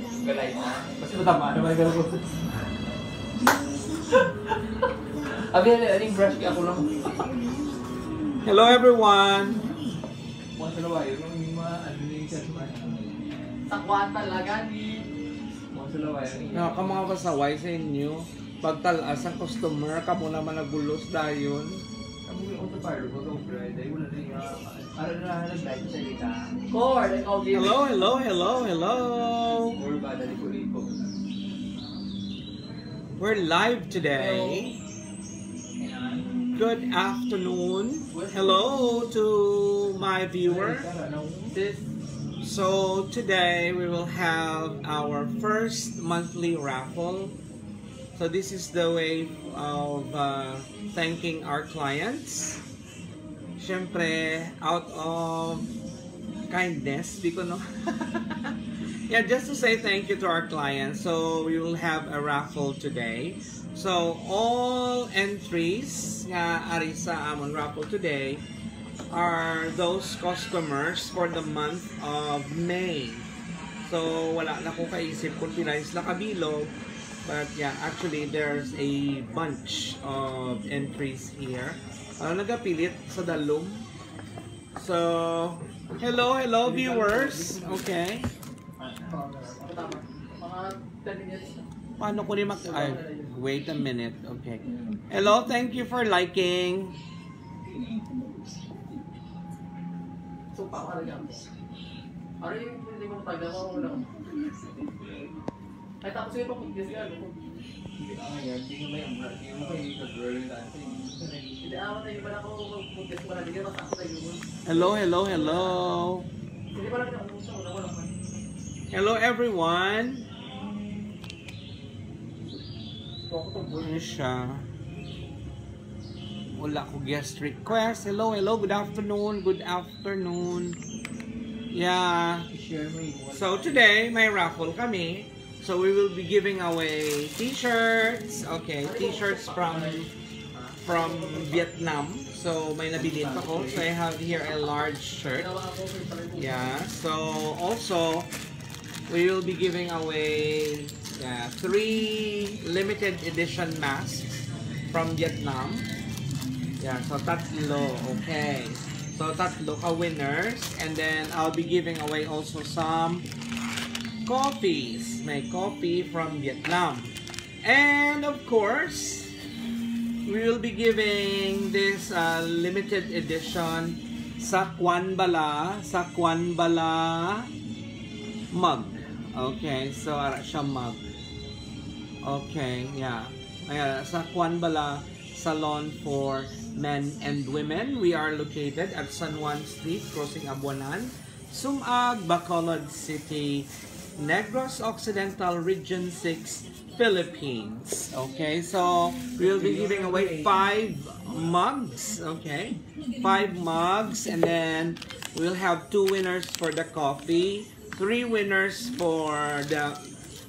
Galay na. Mas matama naman ko. Abi, aling brush ako lang. Hello everyone! Mga sa laway, yung mga ano yung Takwan talaga ni. Mga sa laway, yung Nga ka mga pasaway sa inyo. Pagtalas ang customer, kamo naman nagulos dayon. Kamu yung auto fire, wag ang bread. Ay, wala rin nga. Ano na nag-live sa lita? Core, like all game. Hello, hello, hello, hello! Or ba, dali ko rin po. We're live today. Good afternoon. Hello to my viewer. Sis, So today we will have our first monthly raffle. So this is the way of uh, thanking our clients. Siyempre, out of kindness, di ko no. yeah, just to say thank you to our clients. So we will have a raffle today. So all entries nga ari sa amon raffle today are those customers for the month of May. So, wala na ko kaisip kung pinais na kabilog. But yeah, actually, there's a bunch of entries here. Uh, nagapilit sa dalom. So, hello, hello viewers. Okay. tama. Mga 10 minutes. Paano ko rin mag... Ay, wait a minute. Okay. Hello, thank you for liking. So, pa Ano yung hindi mo taga ko wala? Ay, tapos yung pag-podcast ka, ano? Hindi ka nga yan, hindi mo may umbrella, hindi mo kayo ka-girl dancing. Hindi ako tayo, wala ako mag-podcast ko na, hindi ka ako tayo yun. Hello, hello, hello. Hindi pa lang kinakamusta, wala wala man. Hello, everyone. Ako. Ano siya? Wala ko guest request. Hello, hello. Good afternoon. Good afternoon. Yeah. Yung So today, may raffle kami. So we will be giving away t-shirts. Okay, t-shirts from from Vietnam. So may nabilin pa ko. So I have here a large shirt. Ako Yeah. So also we will be giving away yeah, three limited edition masks from Vietnam. Yeah, so tatlo. Okay. So tatlo ka winners and then I'll be giving away also some coffees. May coffee from Vietnam. And of course, we will be giving this uh, limited edition Sakwan Bala, Sakwan Bala mug. Okay, so ara siya mug. Okay, yeah. Ayan, Sakwan Bala Salon for Men and Women. We are located at San Juan Street, crossing Abuanan, Sumag, Bacolod City, Negros Occidental Region 6, Philippines. Okay, so we'll be giving away five mugs. Okay, five mugs, and then we'll have two winners for the coffee, three winners for the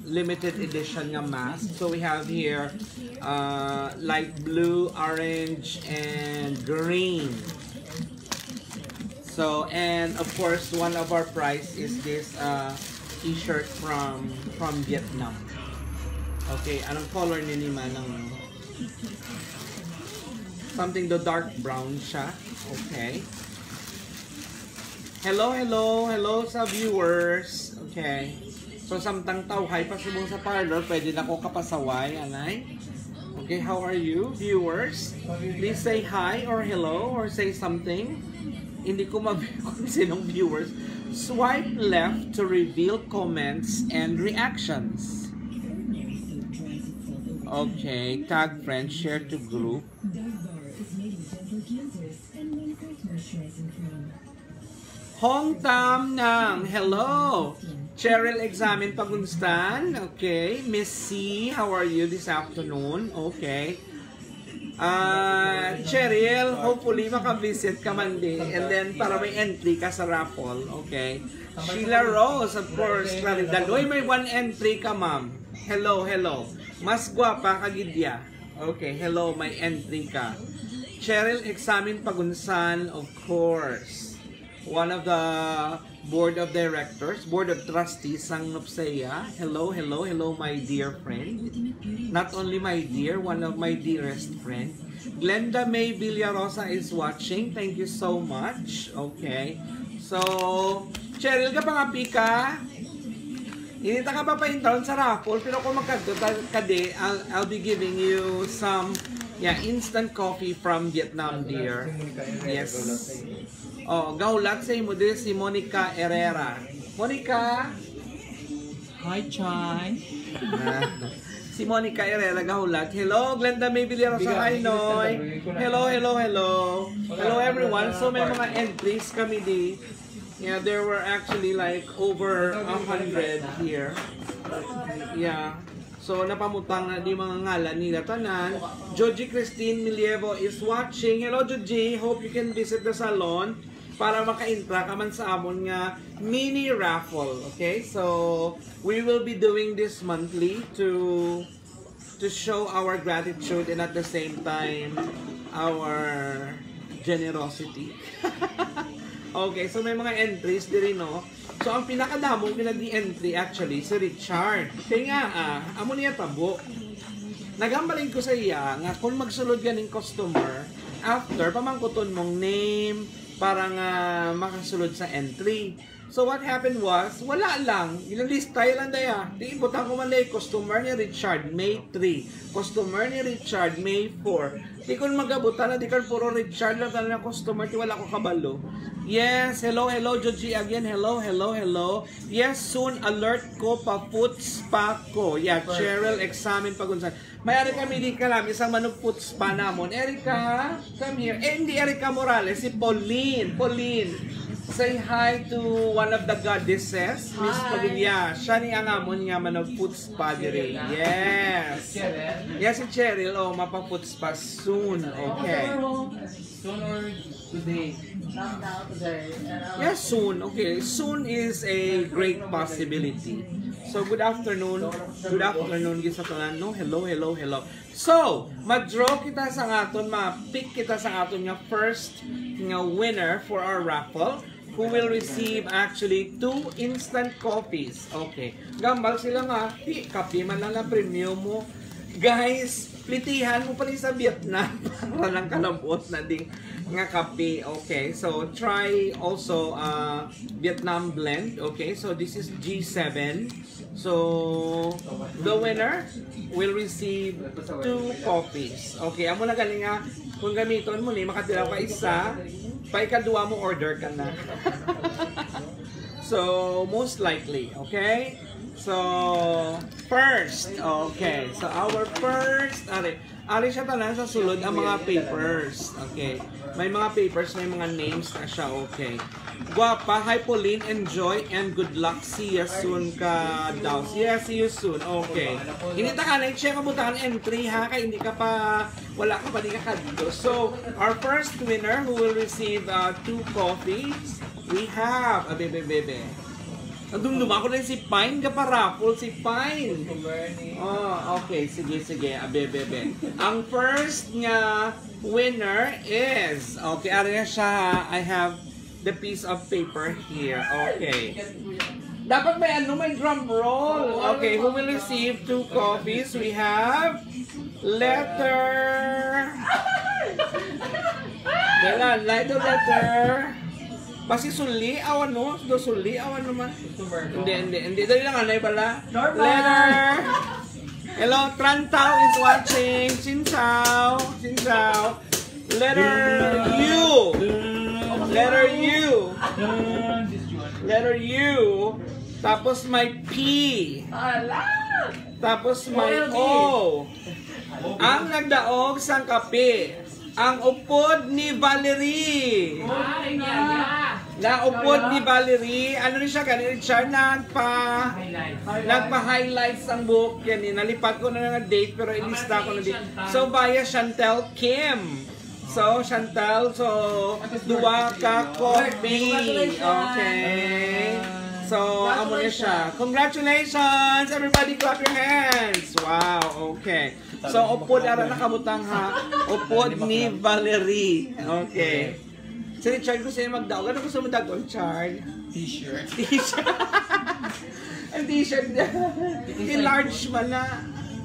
limited edition mask. So we have here uh, light blue, orange, and green. So and of course one of our prize is this uh, t-shirt from from Vietnam. Okay, anong color ni ni Manang? Something the dark brown siya. Okay. Hello, hello, hello sa viewers. Okay. So samtang tawhay pa sibong sa parlor, pwede na ko kapasaway, anay. Okay, how are you, viewers? Please say hi or hello or say something. Hindi ko mabili kung sinong viewers. Swipe left to reveal comments and reactions. Okay, tag friend, share to group. Hong Tam Nang, hello! Cheryl Examin Pagunstan, okay. Miss C, how are you this afternoon? Okay. Uh, Cheryl, hopefully makavisit ka man din. And then, para may entry ka sa raffle, okay. Sheila Rose, of course, Claridad. Uy, may one entry ka, ma'am. Hello, hello. Mas gwapa ka, Gidya. Okay, hello, may entry ka. Cheryl Examin Pagunsan, of course. One of the Board of Directors, Board of Trustees sang Nupseya. Hello, hello, hello my dear friend. Not only my dear, one of my dearest friend. Glenda May Villarosa is watching. Thank you so much. Okay. So, Cheryl ka pa nga pika. Inita ka pa pa intern sa raffle, pero kung magkade, I'll, I'll be giving you some yeah, instant coffee from Vietnam, dear. Yes. Oh, gaulat sa imo din si Monica Herrera. Monica! Hi, Chai. si Monica Herrera gaulat. Hello, Glenda May Villarosa. Hi, Noy. Hello, hello, hello. Hello, everyone. So, may mga entries kami di. Yeah, there were actually like over a hundred here. Yeah. So, napamutang na di mga ngalan nila tanan. Joji Christine Milievo is watching. Hello, Joji. Hope you can visit the salon para maka-intra ka man sa amon nga mini raffle. Okay? So, we will be doing this monthly to to show our gratitude and at the same time our generosity. okay, so may mga entries diri no. So ang pinakadamong pinag-entry actually si Richard. Kaya nga ah, amo niya tabo. Nagambalin ko sa iya nga kung magsulod ganing customer after pamangkuton mong name para nga makasulod sa entry. So what happened was, wala lang. Ilalista lang daya. Di ibutang ko man lay, customer ni Richard, May 3. Customer ni Richard, May 4. Di ko magabutan na, di ka puro Richard lang talaga customer, di wala ko kabalo. Yes, hello, hello, Joji again. Hello, hello, hello. Yes, soon alert ko pa puts pa ko. Yeah, Cheryl, examine pagunsan. Mayari kami di kalam, isang manuputs pa namon. Erika, come here. Eh, hindi Erika Morales, si Pauline. Pauline. Say hi to one of the goddesses, Miss Padilla. Siya ni ang amon nga managputs pa dire. Yes. Yes, si Cheryl. Oh, mapaputs pa soon. Okay. Soon or today? Yes, soon. Okay, soon is a great possibility. So, good afternoon. Good afternoon, gisa tanan. No, hello, hello, hello. So, ma-draw kita sa aton, ma-pick kita sa aton nga first nga winner for our raffle who will receive actually two instant coffees. Okay. Gambal sila nga, di, kape man lang na premium mo. Guys, plitihan mo pa rin sa Vietnam para lang kalambot na ding nga kape. Okay, so try also uh, Vietnam blend. Okay, so this is G7. So, the winner will receive two coffees. Okay, amo na galing nga, kung gamiton mo ni, makatira ka isa, pa ikaduwa mo order ka na. so, most likely, okay? So, first, okay. So, our first, ari, ari siya tanan sa sulod ang mga papers. Okay. May mga papers, may mga names na siya, okay. Guapa, hi Pauline, enjoy and good luck. See you soon ka daw. Yeah, see you soon. Okay. Inita ka na, check ang entry ha, kaya hindi ka pa, wala ka pa, di ka kadito. So, our first winner who will receive uh, two coffees, we have, abe, bebe, bebe. Dumdum ako rin si Pine ka pa raffle, si Pine. Oh, okay. Sige, sige. Abe, bebe. Ang first nga winner is, okay, ari na siya ha. I have the piece of paper here. Okay. Dapat may ano, may drum roll. Okay, who will receive two copies? We have letter. Dala, letter, letter. Pasi suli, awan no? Do suli, awan naman. Hindi, hindi, hindi. Dali lang, anay pala. Letter. Hello, Trantao is watching. Xin chào. Letter U. Letter U. Letter U. Tapos may P. Tapos may O. Ang nagdaog sang kape. Ang upod ni Valerie. Na upod ni Valerie. Ano rin siya? Ganun siya nagpa... Nagpa-highlights ang book. Yan eh. Nalipat ko na ng date pero ilista ko na date. So, via Chantel Kim. So, Chantel, so, duwa ka copy. Okay. So, amo na siya. Congratulations! Everybody clap your hands! Wow, okay. So, upod ara nakabutang ha. Upod ni Valerie. Okay. Si Richard gusto niya magdaog. Ano gusto mo dagon, Chard? T-shirt. T-shirt. Ang t-shirt niya. I-large mo na.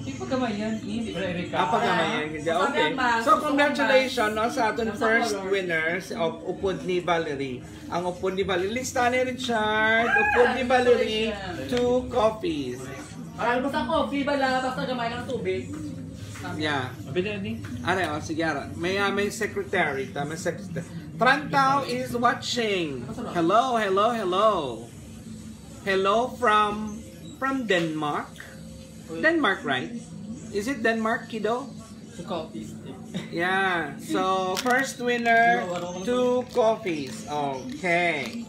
Hindi pa gamay yan. Hindi pa rin Ah, pagkamayan. Okay. So, congratulations no, sa ating first winners of Upod ni Valerie. Ang Upod ni Valerie. Lista ni Richard. Upod ni Valerie. Two coffees. Marami basta coffee, bala, basta gamay ng tubig. Yeah. Are, oh, sige, ara. May, uh, may secretary. Tama, secretary. Trantao is watching. Hello, hello, hello. Hello from from Denmark. Denmark, right? Is it Denmark, kiddo? Yeah. So, first winner, two coffees. Okay.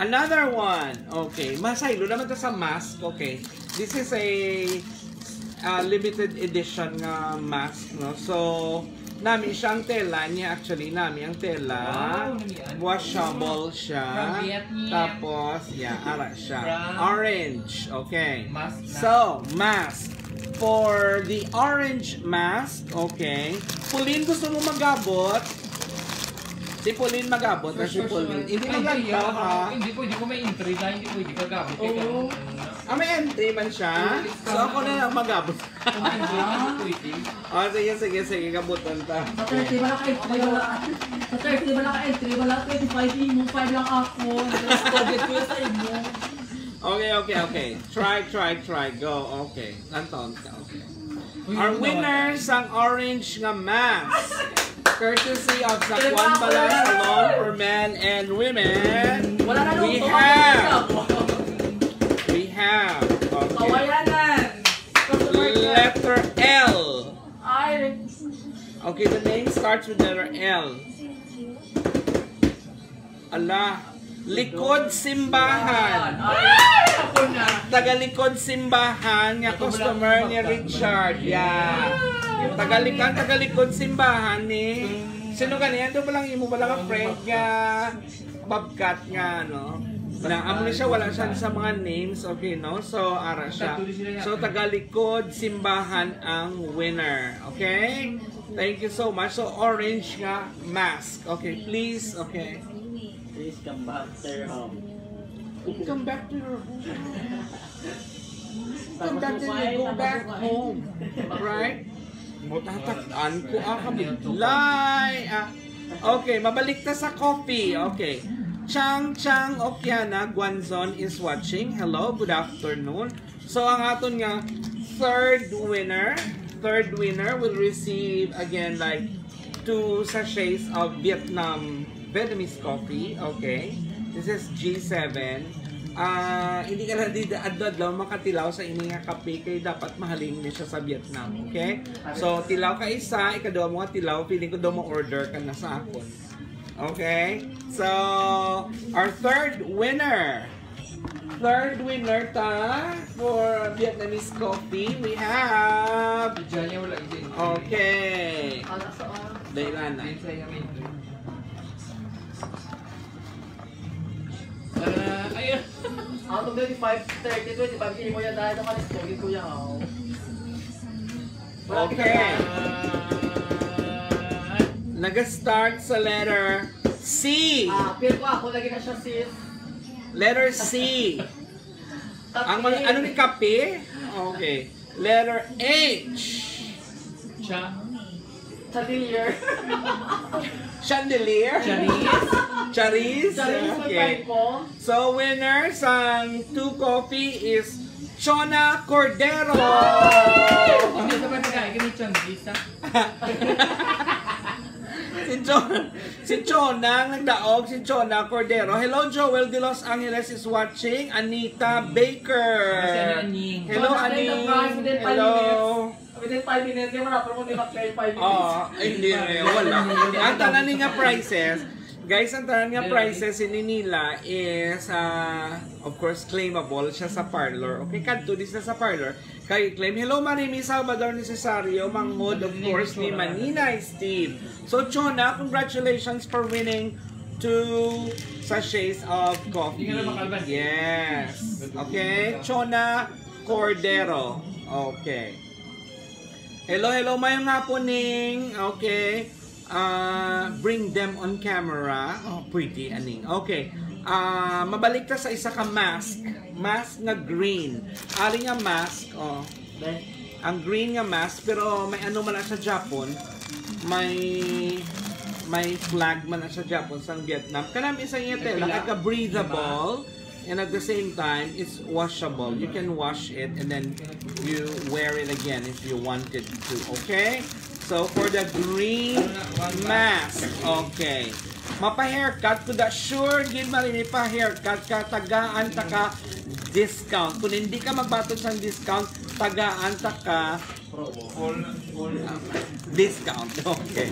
Another one. Okay. Masaylo naman to sa mask. Okay. This is a uh, limited edition nga mask, no? So, nami siyang tela niya. Actually, nami ang tela. Wow, yan. Washable siya. Tapos, yeah, ara siya. Orange. Okay. Mask na. So, mask. For the orange mask, okay. Pauline, gusto mo magabot? Si Pauline magabot na si Pauline. Hindi Ay, magagaw yan. ha. Hindi pwede ko may entry dahil hindi pwede ka gamit. Oo. Ah, may entry man siya. So, ako na lang magabot. Oh, sige, sige, sige. Gabutan ta. Sa 30 wala ka entry, wala Sa 30 wala ka entry, wala 25 mo, 5 lang ako. Budget ko sa imo. Okay, okay, okay. Try, try, try. Go. Okay. Nanton ka. Okay. Our winners ang orange nga mask. Courtesy of Zakwan Balas Salon for men and women. Wala na we have, okay. Kawayanan. Customer care. Letter L. Ay, Okay, the name starts with letter L. Ala, Likod Simbahan. Tagalikod Simbahan nga customer ni Richard. Yeah. Tagalikan, tagalikod Simbahan ni Sino ganyan? Ito palang imo pala ka friend nga Bobcat nga no. Na amo ni siya wala siya sa mga names, okay no? So ara siya. So tagalikod Simbahan ang winner. Okay? Thank you so much. So orange nga mask. Okay, please. Okay. Please come back to your home. Come back to your home. Come back to your go back home. Right? Mutatakan ko ang kabidlay. Ah. Okay, mabalik ta sa coffee. Okay. Chang Chang Okiana Guanzon is watching. Hello, good afternoon. So ang aton nga third winner, third winner will receive again like two sachets of Vietnam Vietnamese coffee. Okay. This is G7. Ah, hindi ka lang dito adlaw makatilaw sa ini nga kape kay dapat mahalin ni siya sa Vietnam, okay? So tilaw ka isa, ikaduha mo nga tilaw, feeling ko daw mo order ka na sa akon. Okay? So, our third winner. Third winner ta for Vietnamese coffee, we have Diyan niya wala izin. Okay. Ala sa ah. Dailan na. Ayun sa'yo may entry. Ah, ayun. Out of 25, 30, 25, hindi mo yan dahil sa kalis ko, ko yan ako. Wala Okay. kita- Ah, Nag-start sa letter C. Ah, feel ko ako, lagi na siya sis. Letter C. Ang mga, ano ni kape? Okay. Letter H. Cha. Chatilier. Chandelier? Charis. Charis? Charis Okay. So, winners ang two coffee is Chona Cordero. Hindi sa mga kaya kami Charis ha. Si Chona, si Chona nagdaog, si Chona Cordero. Hello, Joel de Los Angeles is watching. Anita Baker. Ano. Hello, Aning. Hello. minutes. Within 5 minutes, di mo na, pero kung di mag-play 5 minutes. Oo, hindi rin. Wala. ang tanan nga prices, guys, ang tanan nga prices ni nila is, uh, of course, claimable siya sa parlor. Okay, kadto din siya sa parlor. Kay claim, hello Marimi Salvador ni Cesario, Mangmod, of course, ni Manina Steve. So, Chona, congratulations for winning two sachets of coffee. Yes. Okay, Chona Cordero. Okay. Hello, hello, mayong happening. Okay. Uh, bring them on camera. Oh, pretty, aning. Okay. Ah, mabalik ta sa isa ka mask. Mask nga green. Ari nga mask, oh. Ang green nga mask, pero may ano man na sa Japon. May may flag man na sa Japon sa Vietnam. Kanam isang iya tela, May like a breathable and at the same time it's washable. You can wash it and then you wear it again if you wanted to. Okay? So for the green mask, okay. Mapa-haircut ko da sure gid marini pa haircut ka tagaan ta ka discount. Kung hindi ka magbaton sa discount, tagaan ta ka Full, full. discount. Okay.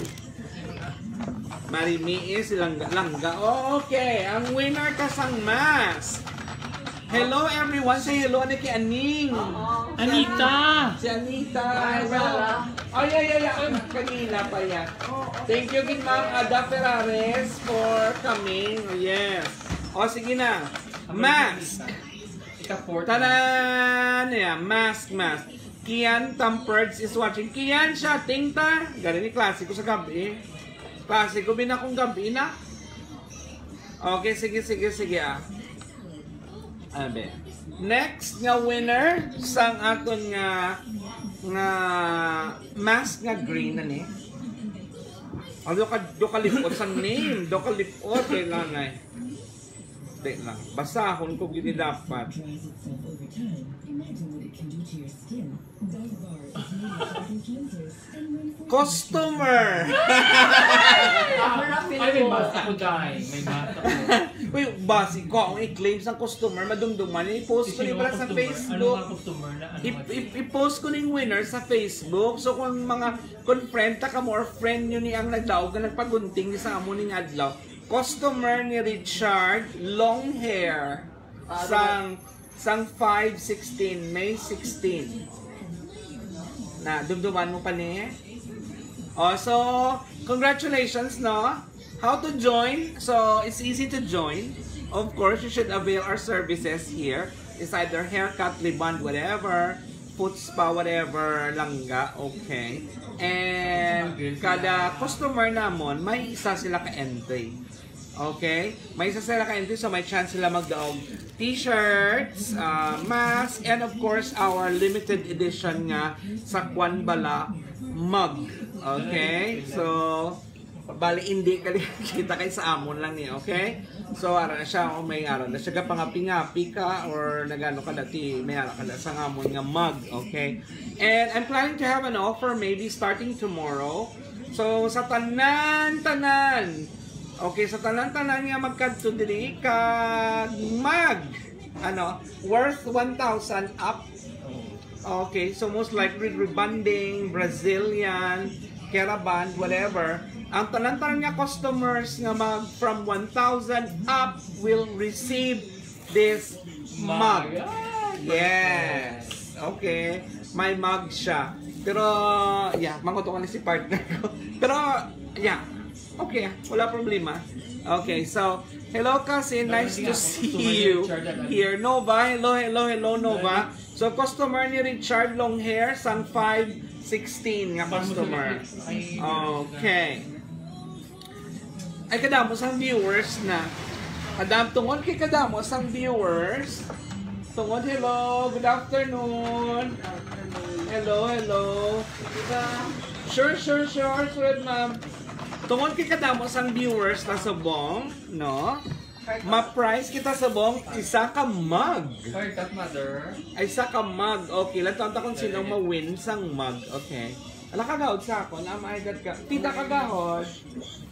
Marimi is langga. langga. Oh, okay. Ang winner ka sang mask. Hello everyone. Say hello na kay Aning. Anita! Si Anita. Ay, ay, ay, ay. Kanina pa yan. Thank you kay Ma'am Ada Ferrares for coming. Yes. O, sige na. Mask. Ika-fourth. Tanan! Yan, mask, mask. Kian Tamperds is watching. Kian siya, tingta. Galing ni klasiko sa gabi. Klasiko binakong gabi na. Okay, sige, sige, sige ah. Abe. Next nga winner sang aton nga nga mask nga green na ni. Ano ka do ka lipot sa name, do ka lipot kailangan. Di lang. Kung kung gini dapat. Customer! Ay, may basa ko dahil. May basa ko. Uy, basi ko ang i-claim sa customer, madumduman. I-post ko ni ang sa? Ano Facebook. Ano I-post ko ning winner sa Facebook. So kung mga kung friend ta ka more friend nyo ni ang nagdaog na nagpagunting ni sa amo ning adlaw. Customer ni Richard, long hair. Sang sang 516 May 16. Na dumduman mo pa ni. Oh, so congratulations no. How to join? So it's easy to join. Of course, you should avail our services here. It's either haircut, liband, whatever, foot spa, whatever, langga, okay. And kada customer namon, may isa sila ka entry. Okay? May isa sila ka entry so may chance sila magdaog t-shirts, uh, mask, and of course our limited edition nga sa Kwan Bala mug. Okay? So, bali hindi ka kita kay sa amon lang niya, okay? So, ara na siya, o may ara na siya pangapi-ngapi ka or nagano ka dati, may ara ka na sa amon nga mug, okay? And I'm planning to have an offer maybe starting tomorrow. So, sa tanan-tanan, okay, sa tanan-tanan nga magkadto dili ka mag, ano, worth 1,000 up Okay, so most likely rebonding, Brazilian, Caravan, whatever. Ang tanan-tanan nga customers nga mag from 1,000 up will receive this mug. Yes. Okay. May mug siya. Pero, yeah, manguto ka na si partner ko. Pero, yeah. Okay, wala problema. Okay, so, hello kasi, nice to see you here. Nova, hello, hello, hello, Nova. So, customer ni Richard Longhair, sang 516 nga customer. Okay. Ay, kadamos ang viewers na. Kadam, tungod kay kadamos ang viewers. Tungod, hello, good afternoon. Hello, hello. Sure, sure, sure, sure, ma'am. Tungod kay kadamos ang viewers na subong, no? Ma-price kita subong isa ka mug. Haircut, mother. Ay isa ka mug. Okay, lang tanta kung sino ma-win sang mug. Okay. Ala kagahod sa ako, na maigad ka. Tita kagahod.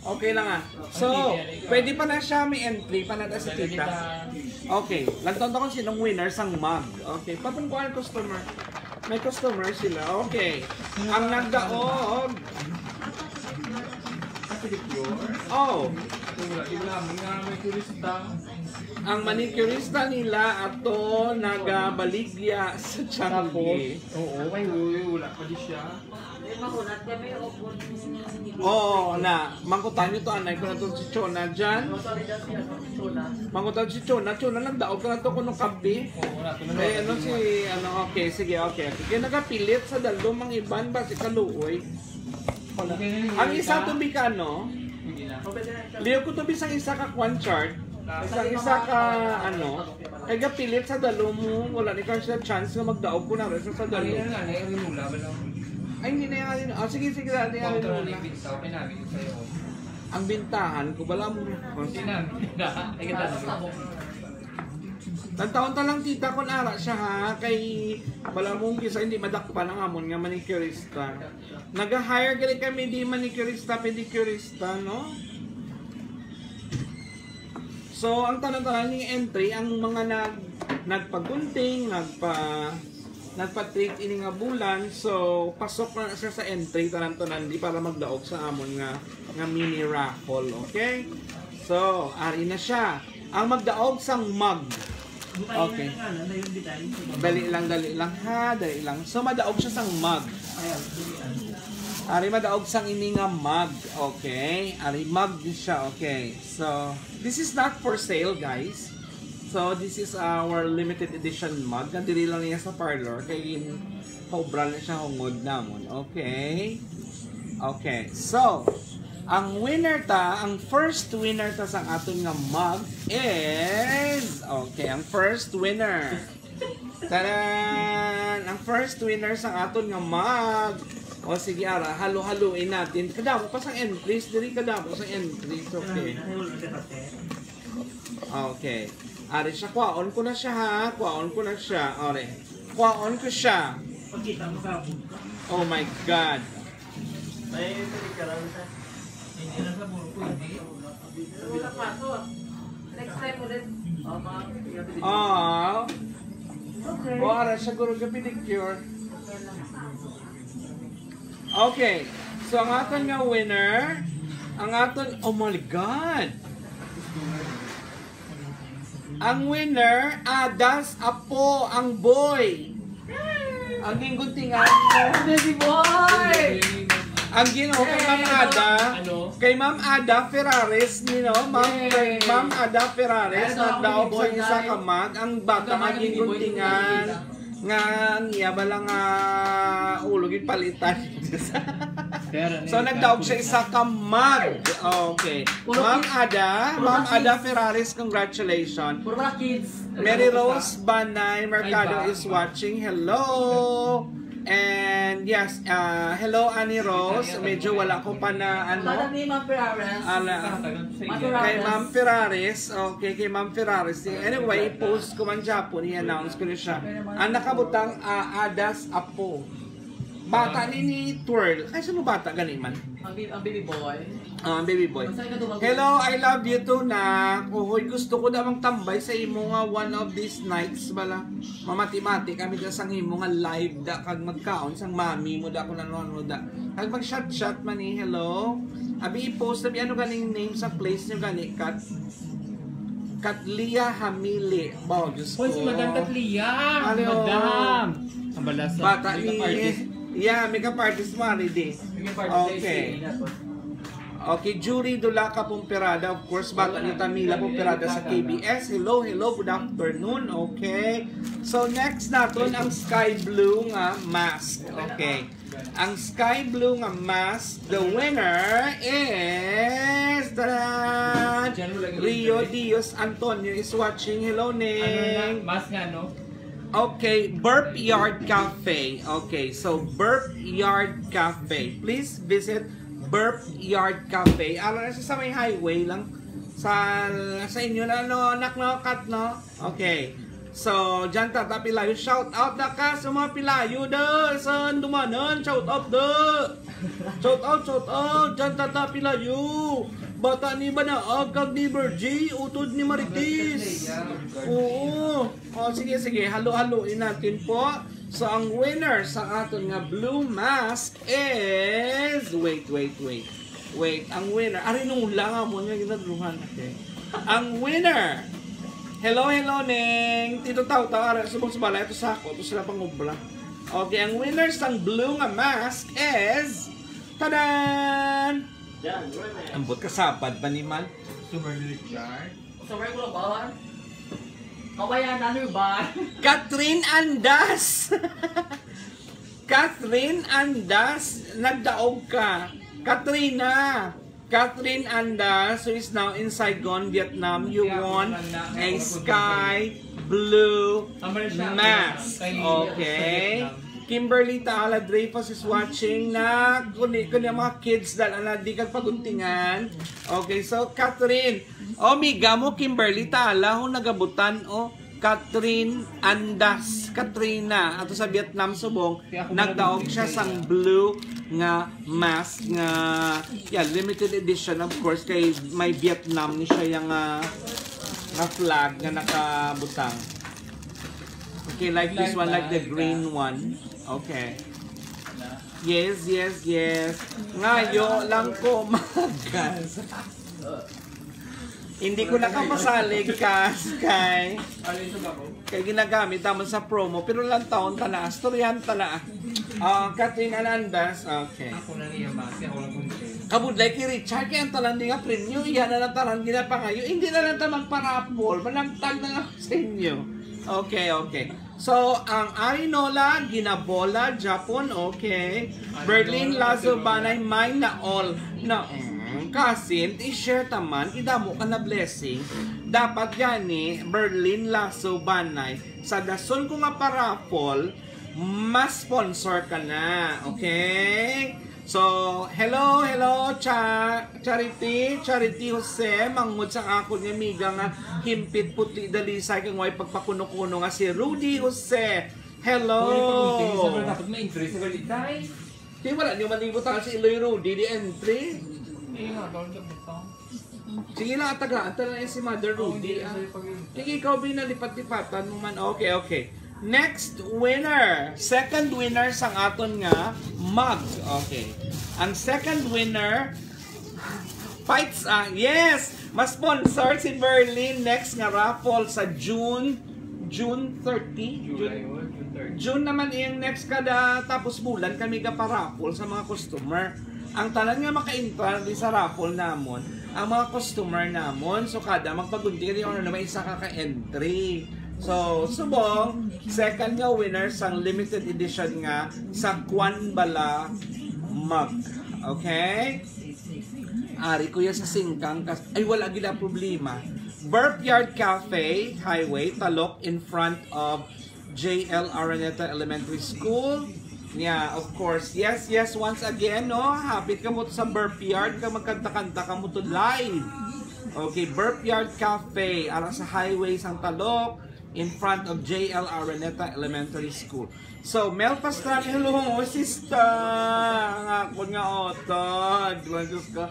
Okay lang ah. So, pwede pa na siya may entry pa na sa tita. Okay, lang tanta kung sinong winner sang mug. Okay, papungkuhan customer. May customer sila. Okay. Ang nagdaog. Oh, di ba namin nga may turista. ang manicurista nila ato nagabaligya sa Changi. Oo, may wala pa di siya. Oo, na. Mangkutan nyo to, anay ko na to si Chona dyan. Mangkutan si Chona. Chona, nagdaog ka na to kung kabi. Eh, ano si, ano, okay, sige, okay. Kaya nagapilit sa dalo, mang iban ba si Kaluoy? Ang isa to be ka, no? Hindi na. Liyo ko to be sa isa ka kwan chart. Isang isa ka, ano, kay gapilit sa dalo mo, wala ni ka siya chance na magdaog ko na rin sa dalo. Ay, hindi na yan. Ah, sige, sige, dati yan. Ang bintahan ko, bala mo. Hindi namin. Ay, ganda na. Tantaon ta lang tita kung ara siya ha, kay bala mong kisa hindi madakpan ang amon nga manicurista. Nag-hire gali kami di manicurista, pedicurista, no? So, ang tanong-tanong ng entry, ang mga nag nagpagunting, nagpa nagpa-treat ini nga bulan, so pasok na siya sa entry tanan-tanan di para magdaog sa amon nga nga mini raffle, okay? So, ari na siya. Ang magdaog sang mug. Okay. Dali lang, dali lang ha, dali lang. So, madaog siya sang mug. Ari madaog sang ini nga mug. Okay. Ari mug siya. Okay. So, this is not for sale, guys. So, this is our limited edition mug. Nandiri lang niya sa parlor. Kaya in cobra na siya hungod namon. Okay. Okay. So, ang winner ta, ang first winner ta sa aton nga mug is okay, ang first winner. Taran! Ang first winner sa aton nga mug. O sige ara, halo-haloin natin. Kadamo pa sa entries, diri kadamo sa entries. Okay. Okay. Ari siya, kwaon ko na siya ha. Kwaon ko na siya. Ore. Kwaon ko siya. Oh my God. Hindi na sa Ah. O ara siya guro ka pedicure. Okay. So ang aton nga winner, ang aton oh my god. Ang winner, Adas Apo, ang boy. Ang ginguntingan mo. Baby boy! Ang ginoo kay Ma'am Ada, Ano? kay Ma'am Ada Ferraris, you know, Ma'am, kay Ma'am Ada Ferraris, Ano, nagdaog sa isa Boy ka mag, ang bata Ang nga gamay ni Boy nga niya bala nga ulog yung palitan. so nagdaog siya isa ka mag. Okay. Ma'am Ada, Ma'am Ada Ferraris, congratulations. Puro mga kids. Mary Rose Banay Mercado Ay, ba? is watching. Hello! And yes, uh, hello Annie Rose. Medyo wala ko pa na ano. ni Ma'am Ferraris. Ala, kay Ma'am Ferraris. Okay, kay Ma'am Ferraris. Anyway, post ko man Japon, i-announce ko na siya. Ang nakabutang uh, Adas Apo. Bata ni ni Twirl. Ay, sino bata gani man? Ang, ang baby boy. Ah, baby boy. Hello, I love you too na. Kuhoy, gusto ko damang tambay sa imo nga one of these nights bala. Mamati-mati kami ka sang imo nga live da kag magkaon sang mami mo da ko nanonood da. Kag mag shot shot man ni hello. Abi i-post na ano ganing name sa place niyo gani kat Katlia Hamili. Wow, Diyos ko. Hoy, si Madam Katlia! Ano? Madam! Ang balasa. Bata ni... Yeah, makeup artist mo, artist Okay. Ina. Okay, Jury Dulaca Pumperada, of course, bata ni Tamila Pumperada sa KBS. Hello, hello, good afternoon. Okay. So, next natin ang sky blue nga mask. Okay. Ang sky blue nga mask, the winner is tadan, Rio Dios Antonio is watching. Hello, Ano na? Ning. Mas nga, no? Okay, Burp Yard Cafe. Okay, so Burp Yard Cafe. Please visit Burp Yard Cafe. Ano na sa may highway lang sa sa inyo na no, anak no, kat no. Okay. So, dyan tata pilayo. Shout out na ka sa mga pilayo da. Saan dumanan? Shout out da. Shout out, shout out. Dyan tata pilayo. Bata ni Banaag, kag ni Virgie, utod ni Marites. Oo. O, sige, sige. Halo-haloin natin po. So, ang winner sa aton nga blue mask is... Wait, wait, wait. Wait, ang winner. Ari nung lang mo nga ginadruhan. Okay. Ang winner. Hello, hello, Neng. Tito Tau, Tau, ara, subong sa balay. Ito sa ako. Ito sila pang ubra. Okay, ang winner sa blue nga mask is... Tadan! Ambot ka sapad pa ni Mal. Super Richard. Sa work mo ba? Kawayan na ba? Catherine Andas! Catherine Andas, nagdaog ka. Katrina, Catherine Andas, who is now in Saigon, Vietnam, you won a sky blue mask. Okay. Kimberly Taala Dreyfus is watching na kuni ang mga kids dal ana di kag paguntingan. Okay, so Catherine, o miga mo Kimberly Taala ho nagabutan o Catherine Andas, Katrina ato sa Vietnam subong nagdaog siya sang blue nga mask nga yeah, limited edition of course kay may Vietnam ni siya yung nga nga flag nga nakabutang. Okay, like this one, like the green one. Okay. Yes, yes, yes. Ngayo lang ko magas. Hindi ko nakapasalig kas kay kay ginagamit naman sa promo pero lang taon tala storyan tala. Ah, Catherine Alandas. Okay. Ako na niya mask, ako lang kunti. Kabudlay kay Richard kaya ang talan nga premium iyan na lang talan gina pa kayo hindi na lang tamang parapol manamtag na nga sa inyo okay okay so ang Arinola Ginabola Japon okay. Berlin Lazo Banay may na all na mm, kasi i-share taman idamo ka na blessing. Dapat yan eh Berlin Lazo Banay. Sa dason ko nga parapol mas sponsor ka na okay So, hello, hello, Cha Charity, Charity Jose, mangod sa ako niya miga nga himpit puti dalisay kang way pagpakuno-kuno nga si Rudy Jose. Hello. Na dapat may interest sa balitay. Di wala niyo manibutan si Iloy Rudy di entry. Eh nga, butang. Sige lang, tagaan na yan si Mother Rudy. ah. Sige, ikaw binalipat-lipatan mo man. Okay, okay. Next winner. Second winner sang aton nga mug. Okay. Ang second winner fights ah yes, mas sponsor si Berlin next nga raffle sa June June 30. July June, 1, June 3rd. June naman iyang next kada tapos bulan kami ga raffle sa mga customer. Ang tanan nga maka-enter di sa raffle namon, ang mga customer namon so kada magpagunti kadi ano naman isa ka ka-entry. So, subong, second nga winner sang limited edition nga sa Kwan Bala mug. Okay? Ari ko yan sa singkang ay wala gila problema. Burp Yard Cafe Highway Talok in front of JL Araneta Elementary School. Yeah, of course. Yes, yes, once again, no? Hapit ka mo sa Burp Yard ka magkanta-kanta ka mo to live. Okay, Burp Yard Cafe ara sa highway sang Talok in front of JL Araneta Elementary School. So, Mel Pastrana, hello, oh, sister! Ang ako nga otod. Ko.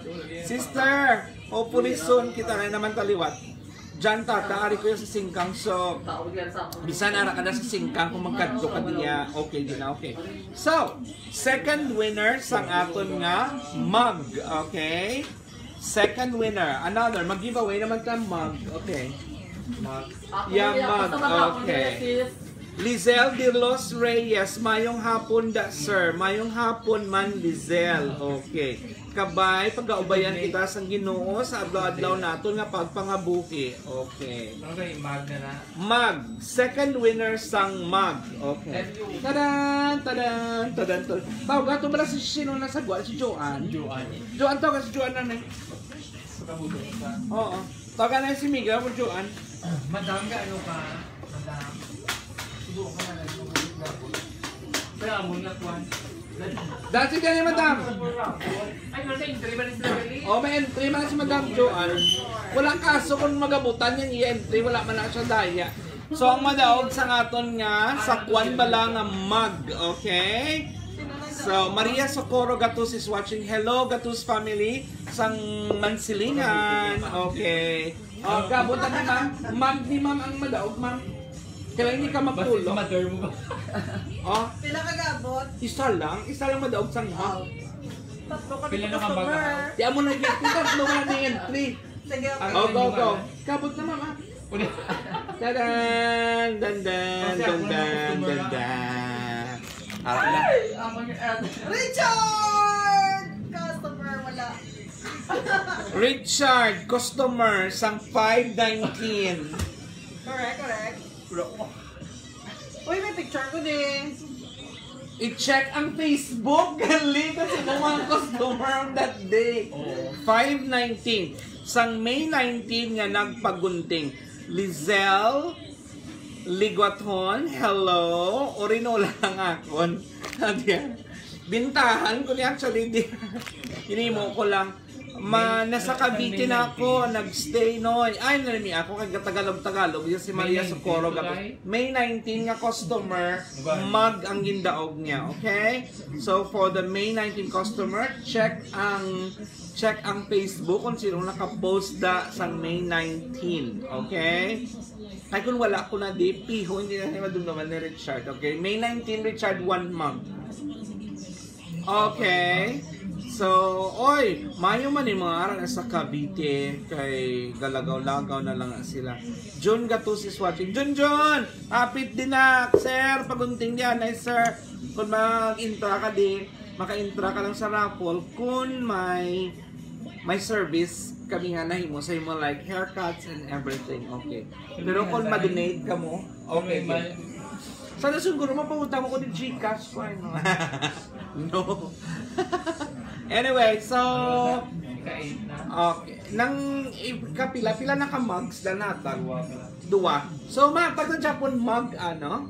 Sister, hopefully soon kita na naman taliwat. Diyan tata, ari ko sa singkang. So, bisan ara ka na sa singkang kung magkadto ka niya. Okay, di na, okay. So, second winner sang aton nga mug. Okay? Second winner. Another, mag-giveaway naman ta mug. Okay. Mug. Maghapon Okay. Lizel de Los Reyes, mayong hapon da sir, mayong hapon man Lizel. Okay. Kabay pagaubayan kita sa Ginoo sa adlaw-adlaw naton nga pagpangabuhi. Okay. Kayo, mag na na? Mag, second winner sang Mag. Okay. Tadan, tadan, tadan, tadan. Tawag ato ba si sino na sagwa si Joan? Juan. Joan to kasi Joan na ka. Oo. Tawagan na si Miguel mo Joan. Madam ka, ano ka? Madam. Subukan ka na lang. Kaya mo na, Juan. Dati ka ni Madam. Ay, wala tayong entry ba na gali? Oh, may entry man si Madam Joan. Walang kaso kung magabutan yung i-entry, wala man na siya daya. So, ang madaog sa ngaton nga, sa kwan bala nga mag, okay? So, Maria Socorro Gatus is watching. Hello, Gatus family. Sang Mansilingan. Okay. Oh, gabutan ni ma'am. Ma'am, ni ma'am ang madaog, ma'am. Kailan hindi ka Basta magpulo. sa mother mo ba? Oh, Pila ka gabot? isa lang. Isa lang madaog sang mag. Tatlo ka Pila na ka ba? customer. Di mo na get. Tatlo ka na ni entry. Sige, okay. Oh, go, go. Kabot na, ma'am. ah. Uli. Tadan! Dandan! Dandan! Dandan! Ad. Richard! Customer, wala. Richard, customer, sang 519. Correct, correct. Uy, may picture ko din. I-check ang Facebook. Gali kasi ng mga customer on that day. Oo. 519. Sang May 19 nga nagpagunting. Lizelle Ligwaton, hello. Orinola lang akon. Bintahan ko ni actually di. Hinimo ko lang. Ma, nasa Cavite na ako, nagstay noy. Ay, nalimi ako kay Tagalog-Tagalog. Yung si Maria May 19 Socorro gabi. May 19 nga customer, mag ang gindaog niya, okay? So for the May 19 customer, check ang check ang Facebook kung sino naka-post da sa May 19, okay? Ay kung wala ko na di, piho, hindi na naman naman ni Richard, okay? May 19, Richard, one month. Okay. So, oy, mayo man yung mga aral sa Cavite kay galagaw-lagaw na lang sila. John Gatus is watching. John John! Hapit din na, sir. Pagunting yan, ay sir. Kung mag-intra ka di, maka-intra ka lang sa raffle kung may may service kami nga nahimo sa mo like haircuts and everything. Okay. Pero kung ma-donate ka mo, okay. Okay. Sana siguro mapapunta mo ko ng Gcash ko ano. no. anyway, so Ika-8 na. okay. Nang kapila pila na ka mugs na natag. Dua. So matag na Japon mug ano.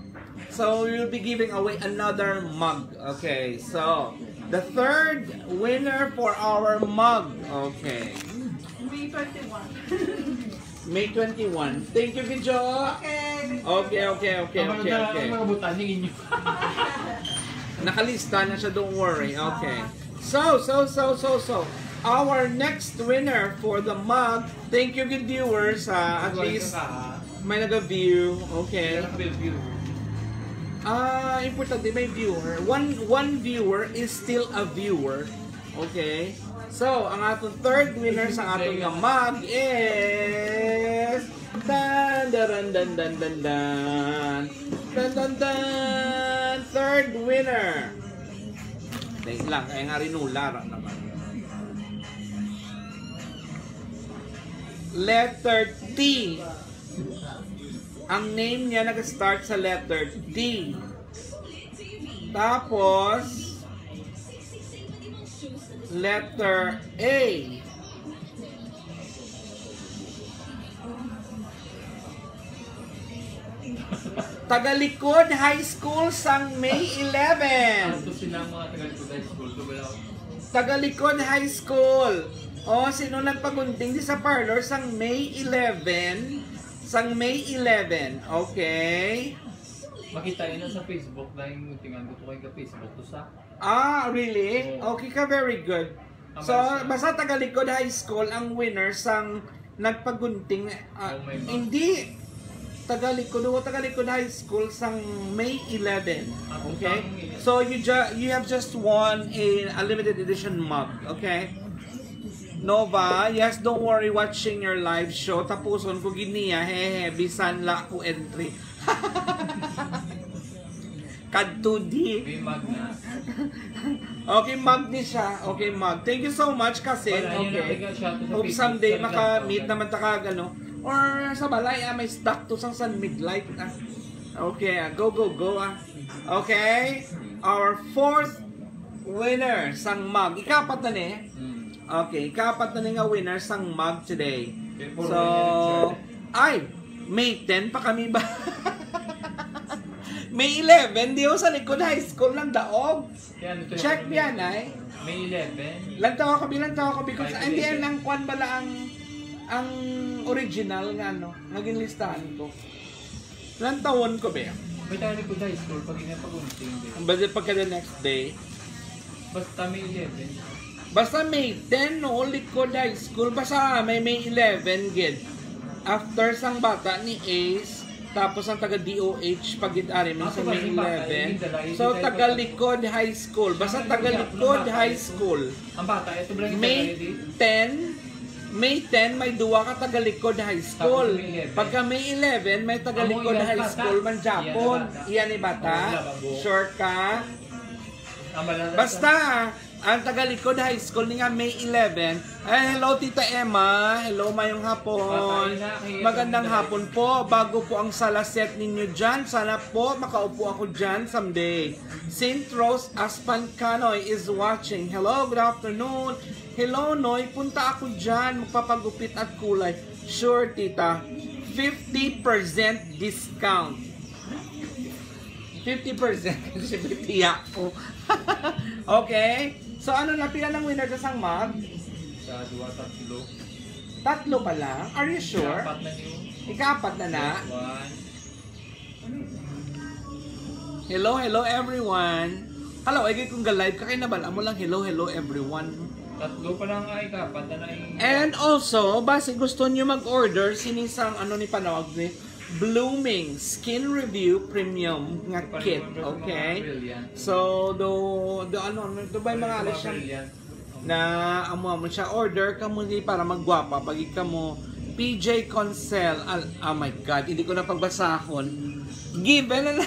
So we'll be giving away another mug. Okay. So the third winner for our mug. Okay. May 21. May 21. Thank you, Video. Okay. Okay, okay, okay, Ang okay, mga- okay. Nakalista na siya, don't worry. Okay. So, so, so, so, so. Our next winner for the mug, thank you good viewers. ah, at least may nag-view. Okay. Ah, importante may viewer. One one viewer is still a viewer. Okay? So, ang atong third winner sa atong nga mug is dan dan dan dan dan dan dan dan dan third winner. Wait lang, kaya nga rinular naman. Letter T. Ang name niya nag-start sa letter T. Tapos, letter A. Tagalikod High School sang May 11. Ito sila mga tagal ko dahil school. Tagalikod High School. O, sino nagpagunting di sa parlor sang May 11? Sang May 11. Okay. Makita yun na sa Facebook dahil muntingan ko to kayo ka Facebook to sa Ah, really? Okay ka, very good. So, basta Tagalikod High School ang winner sang nagpagunting. ah, Oh, hindi Tagalikod o Tagalikod High School sang May 11. Ah, Okay? So, you ju- you have just won a, a limited edition mug. Okay? Nova, yes, don't worry watching your live show. Tapuson ko giniya, hehe, bisan la ko entry. Kadto di. may na. Okay, mug ni siya. Okay, mug. Thank you so much kasi. Okay. Hope someday maka-meet naman ta kag ano. Or sa balay, ah, may stock to sang San Midlight. Ah. Okay, ah, go, go, go. Ah. Okay? Our fourth winner sang mug. Ikapat na ni. Hmm. Okay, ikapat na ni nga winner sang mug today. So, ay, May 10 pa kami ba? May 11, di ako sa likod high school ng daog. Ano Check yan ay. May 11. Lantaw ako bilang tawa ko because hindi yan ang kwan bala ang ang original nga no, naging listahan ko. Ilang taon ko ba? May tayo ko high school pag inapagunting din. But pagka the next day, Basta may 11. basta May 10 no, likod high school, basta may May 11 gid. After sang bata ni Ace, tapos ang taga DOH pag-ari mo sa Ako ba, May si Bata, yung 11. dala, So taga likod high school, basta taga likod high school. Ang bata, ito ba lang May 10, May 10 may duwa ka tagalikod high school. Tapos May 11. Pagka May 11 may tagalikod high school man Japon. Iyan ni bata. Sure ka? Basta ang Tagalikod High School ni nga May 11. Ay, hello Tita Emma. Hello mayong hapon. Magandang hapon po. Bago po ang salaset ninyo dyan, sana po makaupo ako dyan someday. St. Rose Aspan Canoy is watching. Hello, good afternoon. Hello, Noy. Punta ako dyan. Magpapagupit at kulay. Sure, Tita. 50% discount. 50% kasi bitiya ko. okay. So ano na, pila ng winner sa mag? Sa dua, tatlo. Tatlo pa lang? Are you sure? Apat na yun. Ikapat na na? One. Hello, hello everyone. Hello, ay kung ga-live ka kayo na bala mo lang hello, hello everyone. Tatlo pa lang ay kapat na na yung... And also, base gusto nyo mag-order, sinisang ano ni panawag ni Blooming Skin Review Premium nga kit, okay? So, do, do ano, do ba yung mga alis siya? na amo amo siya order ka mo para magwapa. Pag ka mo PJ Concel Al, oh my god hindi ko na pagbasahon given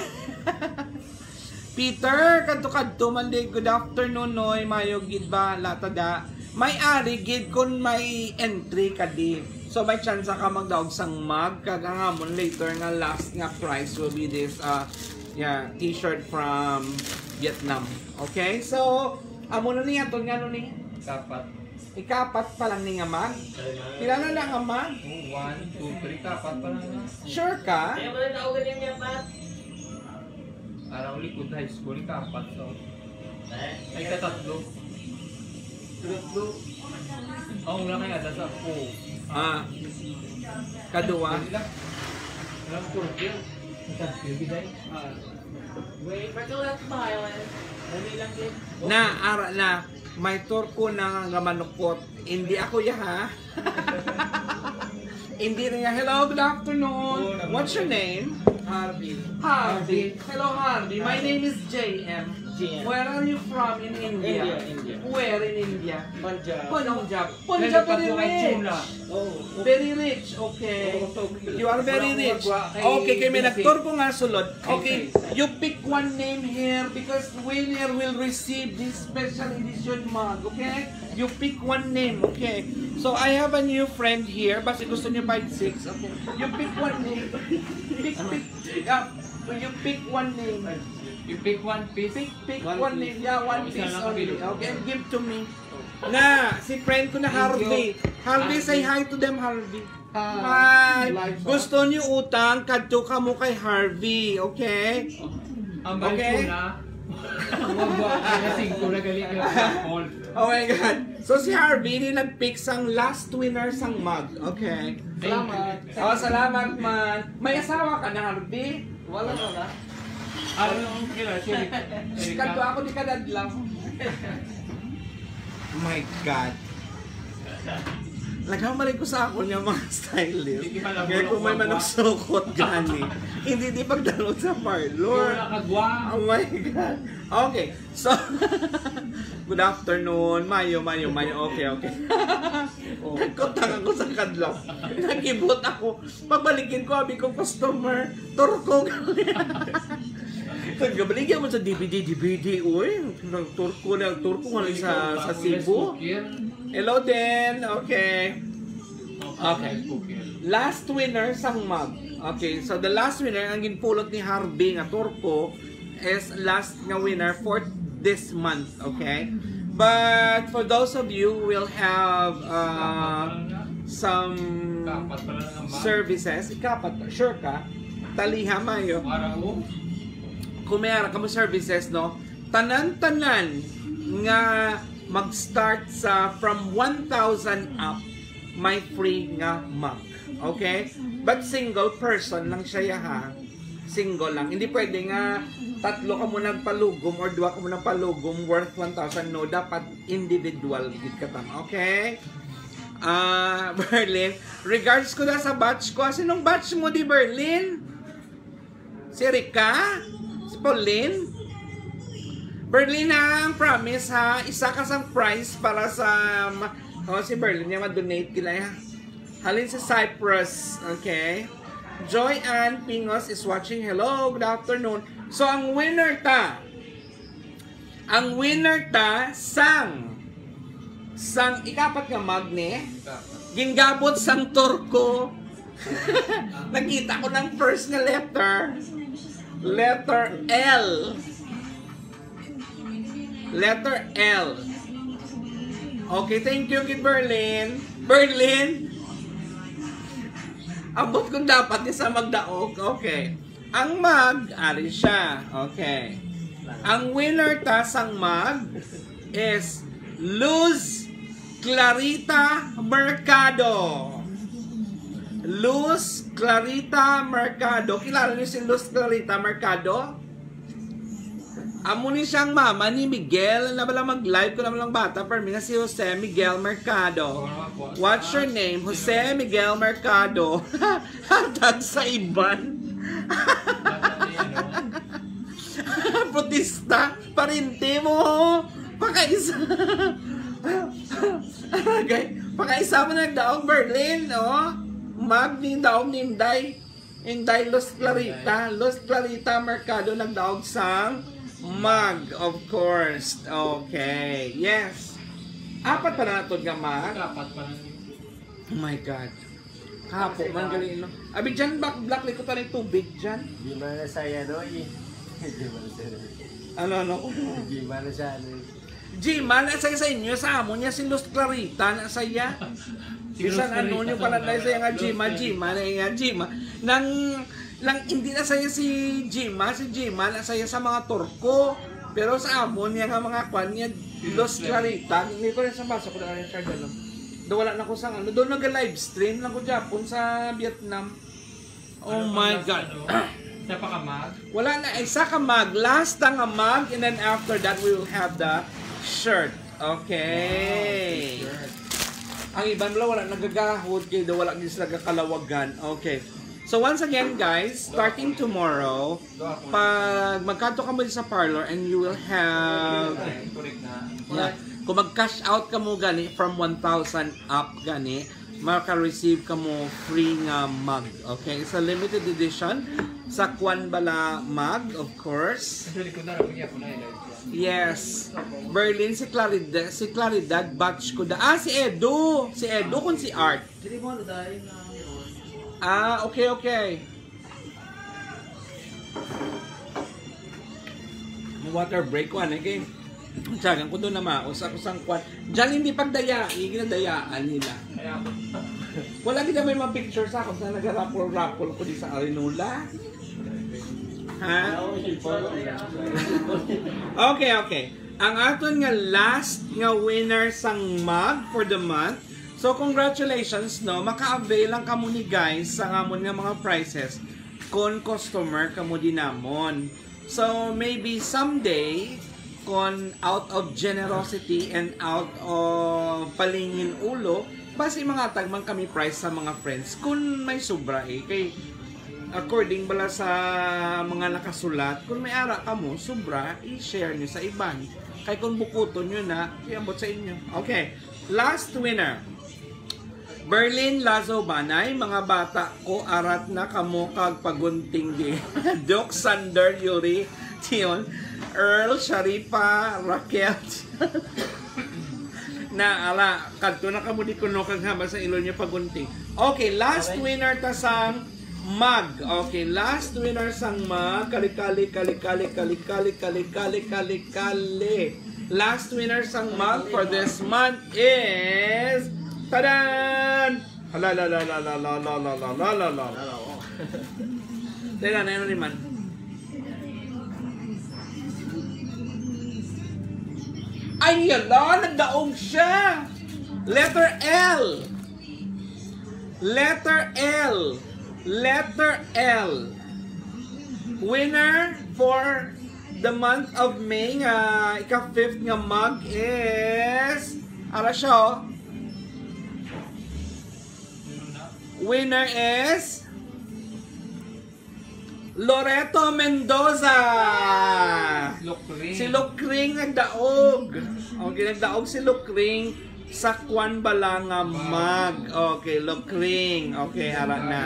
Peter kadto kadto man di good afternoon noy mayo gid ba latada. May ari gid kun may entry ka di so may chance ka magdaog sang mag kagangamon later nga last nga price will be this uh yeah t-shirt from Vietnam okay so amo na niya to nga no ni Kapat. ikapat pa lang ni nga mag pila na lang ang mag Oh, one, two, three, kapat pa lang na. sure ka Araw likod high school, kapat. So, ay katatlo. Tatlo. Oo, wala kaya ada sa po. Ah din. na ara na may turko na nga manukot. Hindi ako ya ha? Hindi na yan. hello good afternoon. What's your name? Harvey. Harvey. Hello Harvey. My name is JM JM. where are you from in India India, India. where in India Punjab. Punjab Punjab very rich Oh. Very rich, okay. Oh, You are very rich. Okay, kay may nagtur ko nga sulod. Okay, you pick one name here because winner will receive this special edition mug, okay? You pick one name, okay? So I have a new friend here, basta gusto niyo 5'6", okay? You pick one name. Pick, pick, yeah. You pick one name. You pick one piece. Pick, pick One one, piece. Yeah, one piece only. Okay, and give to me. Na, si friend ko na Harvey. Harvey, say hi to them, Harvey. Hi. Live, Gusto niyo utang, kadto ka mo kay Harvey, okay? Ang Okay. call. Oh my God. So si Harvey, ni nag-pick sang last winner sang mug, okay? Salamat. Oh, salamat man. May asawa ka na, Harvey? Wala na na. Ano yung kila? Si Kadto ako di kadadlaw. Oh my God. Nagkamali ko sa ako niya mga stylist. Kaya kung may manok sukot gani, hindi di pagdalog sa parlor. Oh my God. Okay. So, good afternoon. Mayo, mayo, mayo. Okay, okay. Nagkutang ako sa kadlaw. Nagibot ako. Pagbalikin ko, abi ko customer. Turko. Nagbaligyan mo sa DVD, DVD. Uy, nang turko na, turko nga sa, sa Cebu. Hello din. Okay. Okay. Last winner sang mug. Okay, so the last winner ang ginpulot ni Harvey nga Turko is last nga winner for this month, okay? But for those of you who will have uh, some services, ikapat, sure ka, taliha mayo, Araw. kung may ara ka mo services, no, tanan-tanan nga mag-start sa from 1,000 up, may free nga mug. Okay? But single person lang siya ya, ha. Single lang. Hindi pwede nga tatlo ka mo nagpalugom or dua ka mo nagpalugom worth 1,000. No, dapat individual gid ka tama. Okay? Ah, Berlin. Regards ko na sa batch ko. Sinong batch mo di Berlin? Si Rika? Si Pauline? Berlin ha, promise ha, isa ka sang prize para sa oh, si Berlin niya ma-donate kila ha. Halin sa Cyprus, okay? Joy Ann Pingos is watching. Hello, good afternoon. So ang winner ta Ang winner ta, sang. Sang, ikapat nga magne. Gingabot sang turko. Nakita ko ng first nga letter. Letter L. Letter L. Okay, thank you kay Berlin. Berlin! Abot kung dapat niya sa magdaog. Okay. Ang mag, ari siya. Okay. Ang winner ta sang mag is Luz Clarita Mercado. Luz Clarita Mercado. Kilala niyo si Luz Clarita Mercado? Amo ni siyang mama ni Miguel na bala mag-live ko naman lang bata per mi na si Jose Miguel Mercado. What's your name? Jose Miguel Mercado. Hatag sa iban. Protista. Parinti mo. Pakaisa. Pakaisa mo nagdaong Berlin. Oh. Mag ni daong ninday. Inday Los Clarita. Los Clarita Mercado nagdaog sang mag, of course. Okay. Yes. Apat pa na natod nga mag. Dapat pa. Oh my God. Kapo, man galing no. Abi dyan, back, black ko tayo tubig dyan. Di mana saya doi. Di saya. Ano, ano? Di mana siya ano. Gima, nasa sa inyo, sa amo niya si Luz Clarita, nasa iya. Bisan ano niyo pala na sa nga Gima, Gima, na nga Gima. Nang, nang hindi na saya si Gima, si Gima, na saya sa mga Turko. Pero sa amo niya nga mga kwan niya, Luz Clarita, hindi ko rin sa baso ko na rin siya ganun. Do wala na ko sa ano, doon nag-live stream lang ko Japon sa Vietnam. Oh Ano my God. last, ano? Sa pakamag. Wala na, isa ka mag, last ang a mag, and then after that, we will have the shirt. Okay. Ang ibang wala, wala nagagahod, kaya daw wala din sila kakalawagan. Okay. So once again, guys, starting tomorrow, pag magkanto ka mo sa parlor and you will have. Yeah. Kung mag-cash out ka mo gani from 1,000 up gani, maka-receive ka mo free nga mug. Okay? It's a limited edition sa Kwan Bala mug, of course. Yes. Berlin si Claridad, si Claridad batch ko da. Ah, si Edu. Si Edu kun si Art. Ah, okay, okay. May water break ko, ano, okay? Tsagan ko doon na maus ako sang kwan. Diyan hindi pagdaya, ginadayaan nila. Wala kita may mga picture sa ako sa nagarapol-rapol ko di sa Arinula. Ha? Okay, okay. Ang aton nga last nga winner sang mug for the month. So congratulations no, maka-avail lang kamo ni guys sa amon nga mga prices kon customer kamo dinamon. So maybe someday kon out of generosity and out of palingin ulo, basi mga tagman kami price sa mga friends kung may sobra eh. Kay according bala sa mga nakasulat, kung may ara ka mo, sobra, i-share nyo sa iban. Kay kung bukuton nyo na, iambot sa inyo. Okay, last winner. Berlin Lazo Banay, mga bata ko arat na kamo kag pagunting di. Doc Sander Yuri, Tion, Earl Sharifa, Raquel. na ala kadto na kamo di kuno kag hama sa ilo niya pagunting. Okay, last winner ta sang mag. Okay, last winner sang mag. Kali kali kali kali kali kali kali kali kali kali. Last winner sang mag for this month is Tadan! Hala la la la la la la la la la la la. Teka, na yun naman. Ay, yala! Nagdaong siya! Letter L! Letter L! Letter L! Winner for the month of May nga ika-fifth nga mug is ara siya oh. Winner is Loreto Mendoza. Lokring. Si Lukring nagdaog. Okay, nagdaog si Lukring sa Kwan Balanga Mag. Okay, Lukring. Okay, ara na.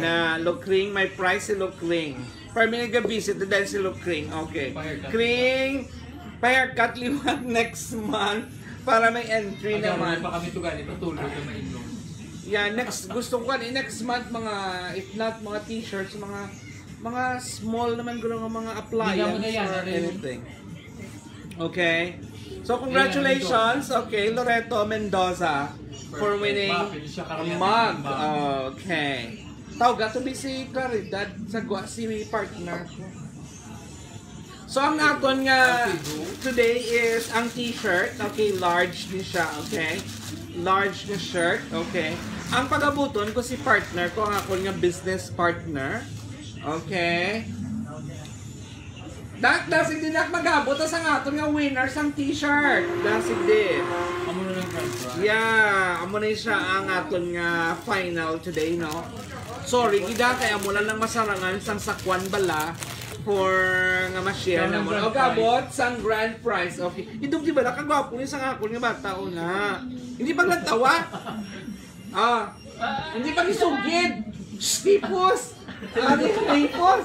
Na Lukring, may price si Lukring. Para may nag-visit na dahil si Lukring. Okay. Kring, Pa-haircut liwag next month para may entry Ay, naman. pa kami ito ganito, tulog na mainom. Yeah, next gusto ko kan next month mga if not mga t-shirts, mga mga small naman gulo nga mga appliance or anything. Okay. So congratulations, okay, Loreto Mendoza for winning mug. Okay. Tawag to be si Claridad sa si partner. So ang aton nga today is ang t-shirt, okay, large din siya, okay? Large na shirt, okay? Ang pagabuton ko si partner ko, ang akon nga business partner, okay? Dak dasig din nak magabot sa aton nga winner sang t-shirt. Dasig din. Amo na lang. Yeah, amo na siya ang aton nga final today, no? Sorry, gida kay amo lang masarangan sang sakwan bala for nga ma-share na mo. O gabot sang grand prize. Okay. Idong di ba kagwapo ni sang akon nga bata una. Hindi pa nagtawa. Ah, hindi pa gisugid. Stipos. Ano stipos?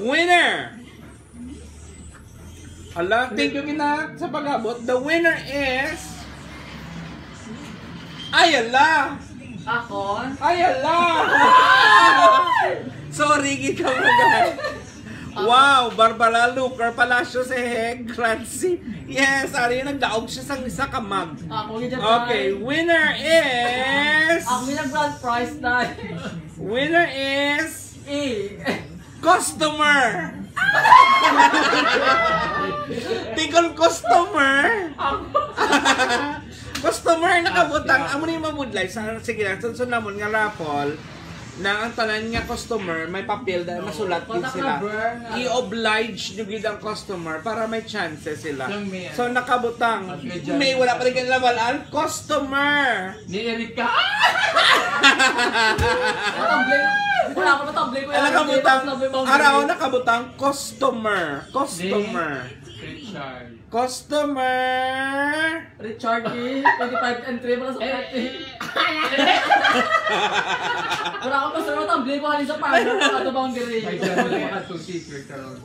Winner! Ala, thank you kina sa pag-abot. The winner is... Ay, ala! Ako? Ay, ala! Sorry, kita mo guys. Wow, Barbara Lucar Palacio si Heg Clancy. Yes, ari nagdaog siya sa isa ka mug. Ako yung Okay, winner is... Ako yung grand prize na. Winner is... Eh. Customer! Tingol customer! customer nakabutang amo ni mamudlay sa sige lang sunod namon nga raffle na ang tanan nga customer may papel dahil masulat din sila. burn. i-oblige nyo gid ang customer para may chances sila. So nakabutang may wala pa rin kanila balaan customer! Ni Erika. Wala ko ko. Ay, nakabutang. Araw. araw nakabutang customer. Customer Richard. customer Richard E. 25 and 3 para sa party. Wala ko gusto natamblay ko halin sa party. Bang diri? Ay, siya mo lang atong secret karon.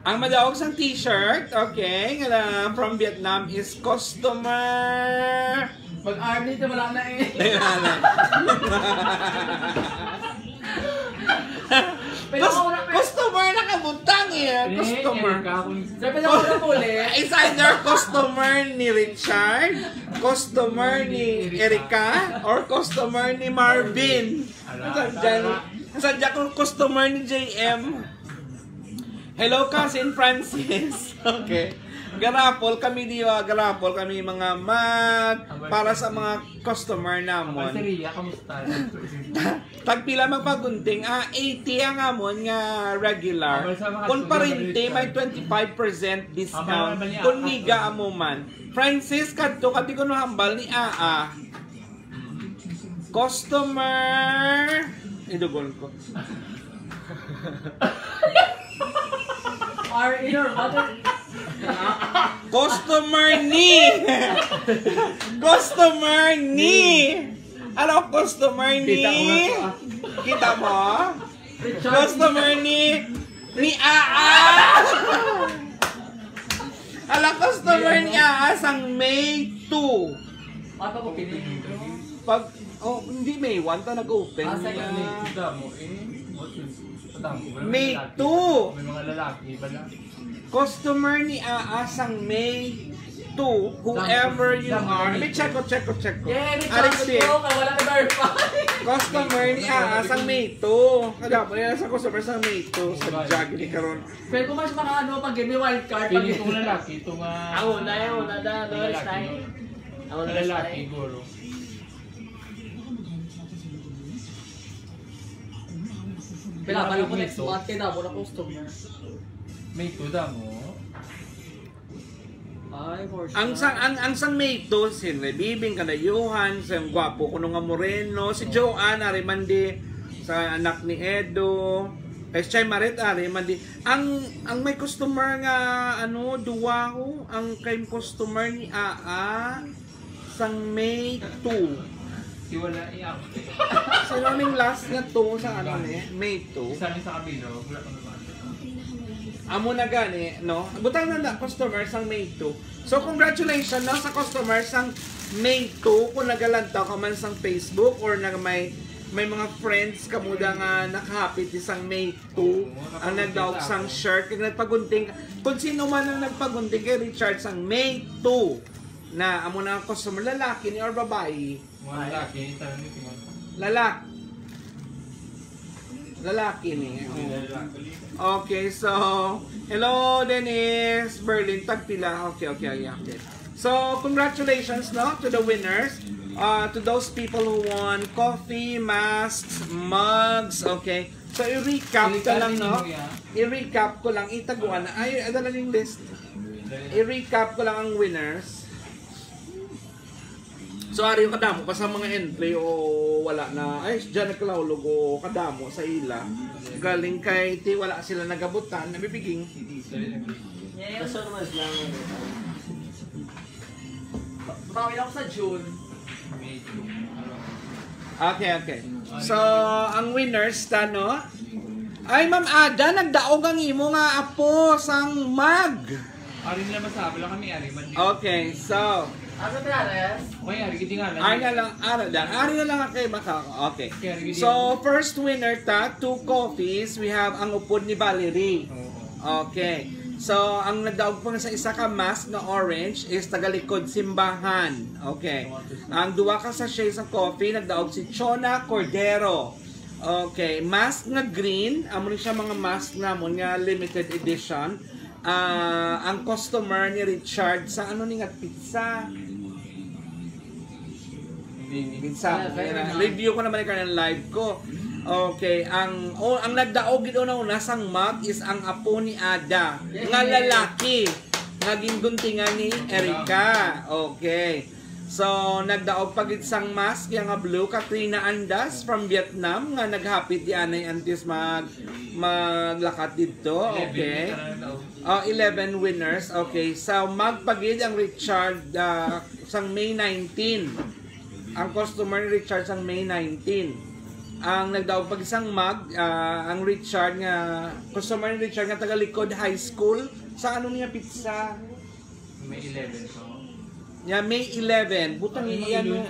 Ang madawag sang t-shirt, okay, nga lang from Vietnam is customer. Mag-army ito wala na eh. Pero Cus- ako na customer nakabutang eh. Customer. Erika, kung Sabi na ako na puli. Is either customer ni Richard, customer ni Erika, or customer ni Marvin. Sadya, kong customer ni JM. Hello, cousin Francis. Okay. Garapol kami di ba? Garapol kami mga mag para sa mga customer namon. Ria, kamusta? Tagpila magpagunting, ah, 80 ang amon nga regular. Mga Kung susunod may ulit 25% discount. Abay, Kung niga amo man. Francis, kadto, kati ko hambal ni AA. Customer... Idugon ko. Are in your mother. Customer ni! customer ni! Ano customer ni? Kita mo? Customer ni ni AA. Ala customer ni AA sang May 2. Ano ko kinig? Pag oh hindi May 1 ta nag-open. Ah, second. May. Damo eh. May lalaki. 2. May mga lalaki ba lang? Customer ni AA sang May 2. Whoever you are. May check ko, check ko, check ko. Yeah, Alex, Richard ko. Kaya wala na verify. Customer ni AA sang May 2. Kada po yan sa customer sang May 2 sa jag ni karon. Pero kung mas mga ano, pag give me wild card. Pag Pili itong lalaki, itong ah... Ako na nada, no, lalaki, style. no? Ako na Lalaki, style. guro. Pinapalo ko next month kaya dabo na customer. May tuda mo. Ay, for sure. Ang sang ang ang sang May 2 si Bibing Kanayuhan, sa gwapo kuno nga Moreno, si Joanne Arimandi sa anak ni Edo. Kay Chay Marit Arimandi. Ang ang may customer nga ano duwa ko, ang kay customer ni AA sang May 2. Si wala iyak. Sino ning last nga to sa ano ni? May 2. Isa ni sa kabilo, wala ka naman. amo na gani, no? Butang na na customers ang May 2. So congratulations no sa customers ang May 2 kung nagalantaw ka man sa Facebook or na may may mga friends kamuda nga nakahapit isang May 2 ang nagdaog sang shirt kag nagpagunting kung sino man ang nagpagunting kay Richard sang May 2 na amo na ang customer lalaki ni or babae Mga lalaki, tanong ni lalaki lalaki ni Okay, so hello Dennis Berlin tagpila. Okay, okay, okay, okay. So congratulations no to the winners. Uh, to those people who won coffee, masks, mugs, okay. So i-recap ko lang no. I-recap ko lang itaguan na ay adala list. I-recap ko lang ang winners. So ari yung kadamo pa sa mga entry o wala na ay diyan nagkalahulog o kadamo sa ila. Galing kay ti wala sila nagabutan nabibiging. Basta naman sila ang ano. Bawi lang ako sa June. Okay, okay. So ang winners ta no? Ay Ma'am Ada nagdaog ang imo nga apo sang mag. Ari nila masabi lang kami, Ari. Man, Okay, so Ano Trares? Okay, Ari, nga lang. Ari na lang, ari lang, ari na lang kay maka. Okay. So first winner ta, two coffees. We have ang upod ni Valerie. Okay. So, ang nagdaog po sa isa ka mask na orange is tagalikod simbahan. Okay. Ang duwa ka sa shades ng coffee, nagdaog si Chona Cordero. Okay. Mask na green, amo rin siya mga mask na mo nga limited edition. Ah, ang customer ni Richard sa ano ni nga pizza. Pizza. Review ko naman ikaw ng live ko. Okay, ang oh, ang nagdaog gid una una sang mug is ang apo ni Ada, nga lalaki. Naging guntingan ni Erika. Okay. So, nagdaog pagit sang mask yang nga blue Katrina Andas from Vietnam nga naghapit di anay antis mag maglakat dito. Okay. Oh, 11 winners. Okay. So, magpagid ang Richard ah, sang May 19. Ang customer ni Richard sang May 19 ang nagdaog pag isang mag ah, ang Richard nga customer ni Richard nga taga Likod High School. Sa ano niya pizza? May 11, so... niya May 11 butang Ay, iano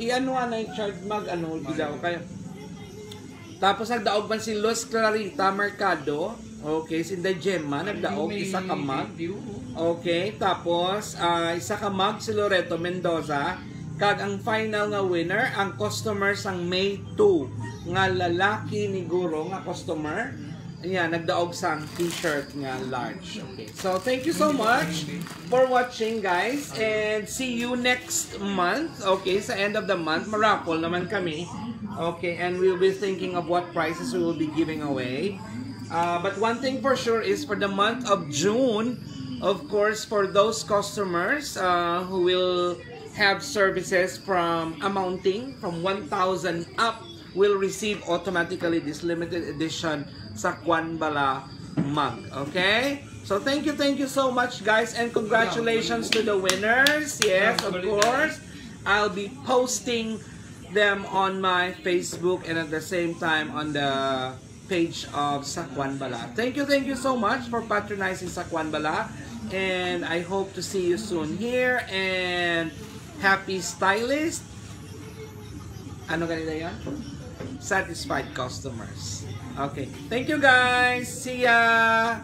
iano na Richard mag ano gidaw kayo. Tapos nagdaog man si Luz Clarita Mercado. Okay si Inday Gemma nagdaog isa ka mag. 50, oo. Okay, tapos ah, isa ka mag si Loreto Mendoza kag ang final nga winner ang customer sang May 2 nga lalaki ni Guro nga customer Ayan, nagdaog sang t-shirt nga large. Okay. So, thank you so much for watching, guys. And see you next month. Okay, sa end of the month, maraffle naman kami. Okay, and we'll be thinking of what prizes we will be giving away. Uh, but one thing for sure is for the month of June, of course, for those customers uh, who will have services from amounting from 1,000 up will receive automatically this limited edition Sakwan Bala mug. Okay? So thank you, thank you so much guys and congratulations to the winners. Yes, of course. I'll be posting them on my Facebook and at the same time on the page of Sakwan Bala. Thank you, thank you so much for patronizing Sakwan Bala. And I hope to see you soon here. And happy stylist. Ano ganito yan? Satisfied customers. Okay. Thank you guys. See ya!